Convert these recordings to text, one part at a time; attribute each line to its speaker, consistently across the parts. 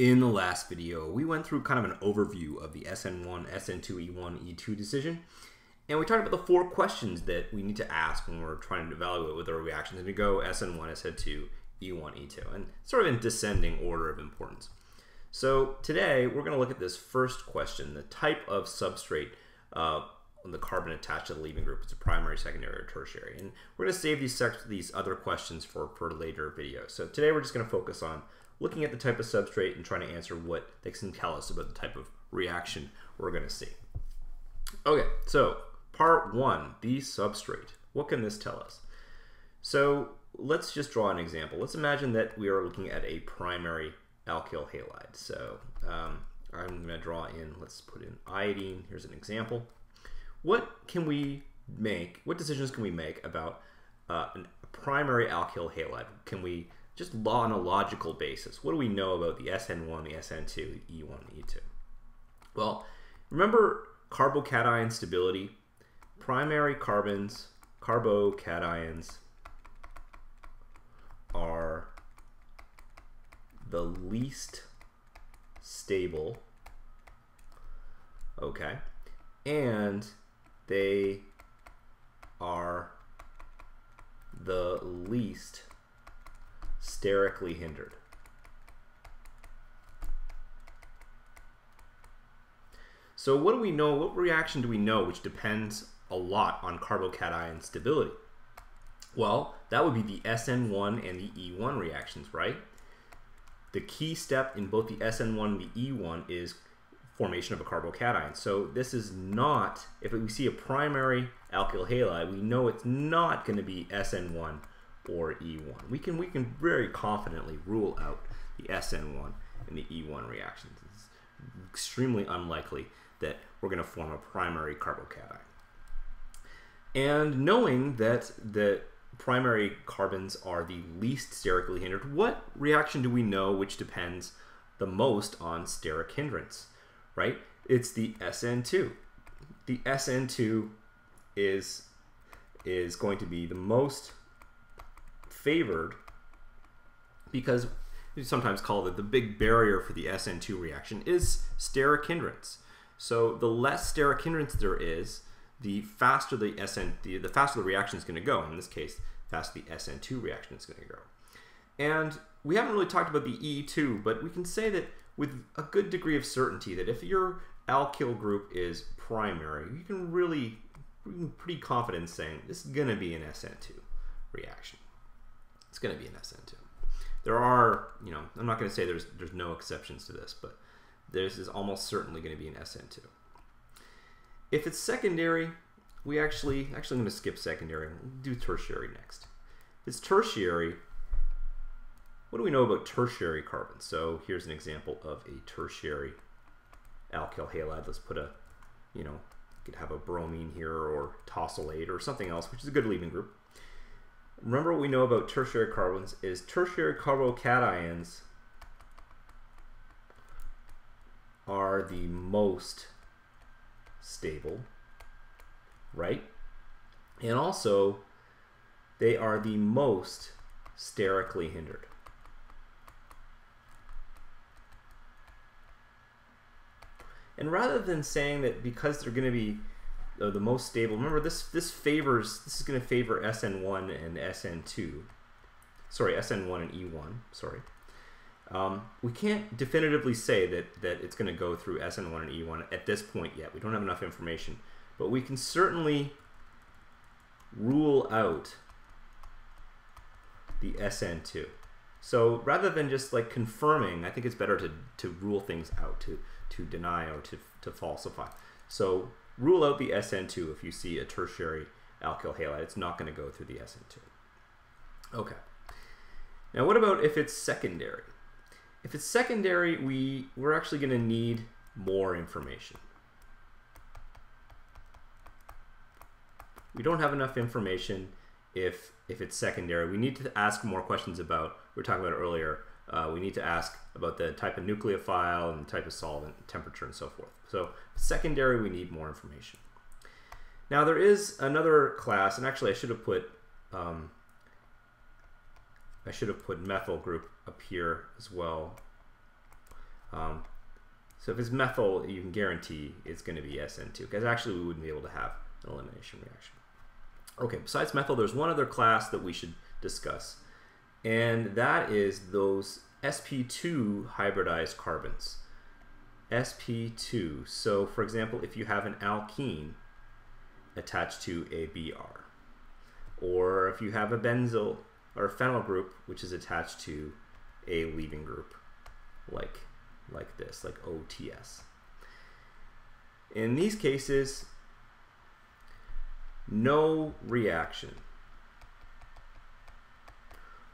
Speaker 1: In the last video, we went through kind of an overview of the SN1, SN2, E1, E2 decision, and we talked about the four questions that we need to ask when we're trying to evaluate whether a reaction is going to go SN1, SN2, E1, E2, and sort of in descending order of importance. So today, we're going to look at this first question, the type of substrate uh, the carbon attached to the leaving group is a primary, secondary, or tertiary. And we're going to save these, these other questions for, for later videos. So today we're just going to focus on looking at the type of substrate and trying to answer what they can tell us about the type of reaction we're going to see. Okay, so part one, the substrate. What can this tell us? So let's just draw an example. Let's imagine that we are looking at a primary alkyl halide. So um, I'm going to draw in, let's put in iodine. Here's an example. What can we make, what decisions can we make about uh, a primary alkyl halide? Can we just law on a logical basis, what do we know about the SN1, the SN2, the E1, the E2? Well, remember carbocation stability? Primary carbons, carbocations are the least stable, okay, and they are the least sterically hindered. So what do we know, what reaction do we know which depends a lot on carbocation stability? Well, that would be the SN1 and the E1 reactions, right? The key step in both the SN1 and the E1 is formation of a carbocation. So this is not, if we see a primary alkyl halide, we know it's not going to be SN1 or E1. We can, we can very confidently rule out the SN1 and the E1 reactions. It's extremely unlikely that we're going to form a primary carbocation. And knowing that the primary carbons are the least sterically hindered, what reaction do we know which depends the most on steric hindrance, right? It's the SN2. The SN2 is, is going to be the most favored because we sometimes call it the big barrier for the SN2 reaction is steric hindrance. So the less steric hindrance there is, the faster the SN the, the faster the reaction is going to go. In this case, faster the SN2 reaction is going to go. And we haven't really talked about the E2, but we can say that with a good degree of certainty that if your alkyl group is primary, you can really pretty confident saying this is going to be an SN2 reaction going to be an SN2. There are, you know, I'm not going to say there's there's no exceptions to this, but this is almost certainly going to be an SN2. If it's secondary, we actually, actually I'm going to skip secondary. We'll do tertiary next. If it's tertiary, what do we know about tertiary carbons? So here's an example of a tertiary alkyl halide. Let's put a, you know, could have a bromine here or tosylate or something else, which is a good leaving group. Remember what we know about tertiary carbons is tertiary carbocations are the most stable, right? And also, they are the most sterically hindered. And rather than saying that because they're going to be the most stable. Remember, this this favors this is going to favor SN1 and SN2. Sorry, SN1 and E1. Sorry. Um, we can't definitively say that that it's going to go through SN1 and E1 at this point yet. We don't have enough information, but we can certainly rule out the SN2. So rather than just like confirming, I think it's better to, to rule things out, to, to deny or to, to falsify. So rule out the SN2 if you see a tertiary alkyl halide. It's not going to go through the SN2. Okay. Now what about if it's secondary? If it's secondary, we, we're actually going to need more information. We don't have enough information if, if it's secondary. We need to ask more questions about, we were talking about earlier, uh, we need to ask about the type of nucleophile and the type of solvent, temperature, and so forth. So secondary, we need more information. Now there is another class, and actually I should have put um, I should have put methyl group up here as well. Um, so if it's methyl, you can guarantee it's going to be SN2 because actually we wouldn't be able to have an elimination reaction. Okay, besides methyl, there's one other class that we should discuss, and that is those sp2 hybridized carbons. sp2. So for example, if you have an alkene attached to a Br, or if you have a benzyl or a phenyl group which is attached to a leaving group like like this, like OTS. In these cases, no reaction.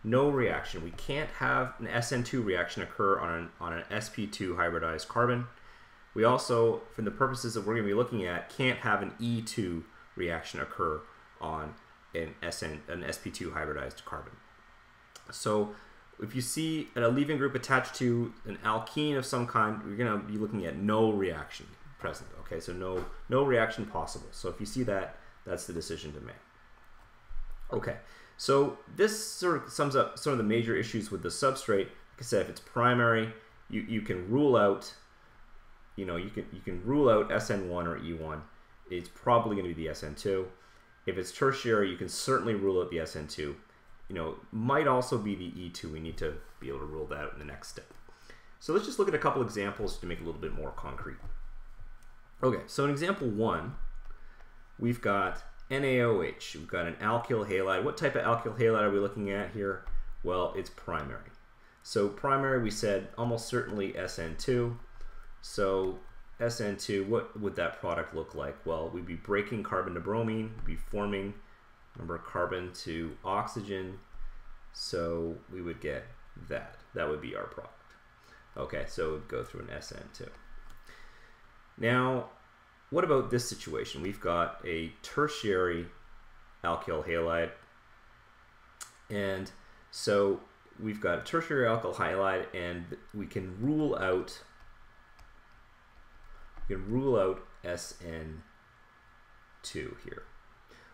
Speaker 1: No reaction. We can't have an SN2 reaction occur on an, on an sp2 hybridized carbon. We also, for the purposes that we're going to be looking at, can't have an E2 reaction occur on an, SN, an sp2 hybridized carbon. So if you see a leaving group attached to an alkene of some kind, you're going to be looking at no reaction present. Okay, so no no reaction possible. So if you see that, that's the decision to make. Okay, so this sort of sums up some of the major issues with the substrate. Like I said, if it's primary, you, you can rule out, you know, you can you can rule out SN1 or E1. It's probably going to be the SN2. If it's tertiary, you can certainly rule out the SN2 you know, might also be the E2. We need to be able to rule that out in the next step. So let's just look at a couple examples to make it a little bit more concrete. Okay, so in example one, we've got NaOH. We've got an alkyl halide. What type of alkyl halide are we looking at here? Well, it's primary. So primary, we said almost certainly SN2. So SN2, what would that product look like? Well, we'd be breaking carbon to bromine, we'd be forming Remember carbon to oxygen. So we would get that. That would be our product. Okay, so it would go through an SN2. Now, what about this situation? We've got a tertiary alkyl halide. And so we've got a tertiary alkyl halide and we can rule out we can rule out SN2 here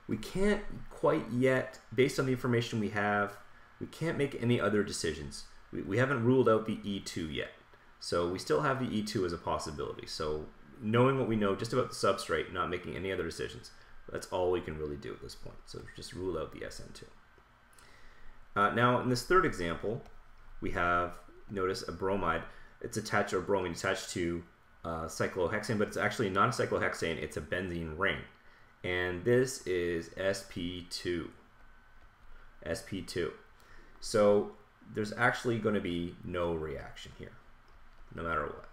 Speaker 1: we can't quite yet, based on the information we have, we can't make any other decisions. We, we haven't ruled out the E2 yet. So we still have the E2 as a possibility. So knowing what we know just about the substrate, not making any other decisions, that's all we can really do at this point. So just rule out the SN2. Uh, now in this third example, we have, notice a bromide. It's attached, or bromine attached to uh, cyclohexane, but it's actually not a cyclohexane, it's a benzene ring and this is sp2 sp2 so there's actually going to be no reaction here no matter what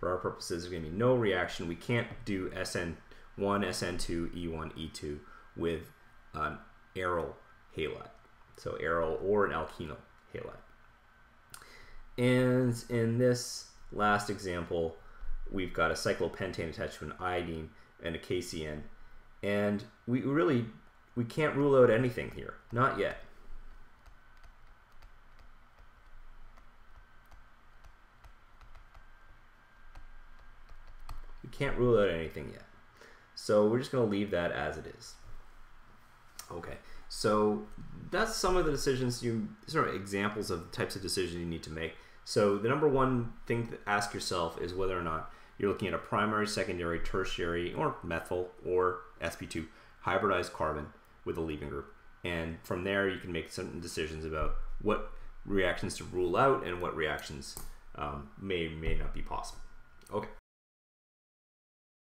Speaker 1: for our purposes there's going to be no reaction we can't do sn1 sn2 e1 e2 with an aryl halide so aryl or an alkenyl halide and in this last example we've got a cyclopentane attached to an iodine and a KCN and we really we can't rule out anything here. Not yet. We can't rule out anything yet. So we're just going to leave that as it is. Okay, so that's some of the decisions you, sort of examples of types of decisions you need to make. So the number one thing to ask yourself is whether or not you're looking at a primary, secondary, tertiary, or methyl, or sp2 hybridized carbon with a leaving group. And from there, you can make certain decisions about what reactions to rule out and what reactions um, may may not be possible.